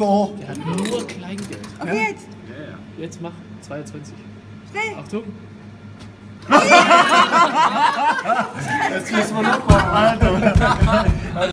da. Der hat nur Kleingeld. Okay, jetzt. Jetzt mach 22. Schnell. Achtung. Jetzt müssen wir